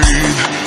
breathe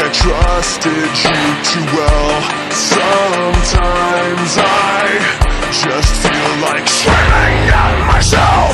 I trusted you too well. Sometimes I just feel like swimming out myself.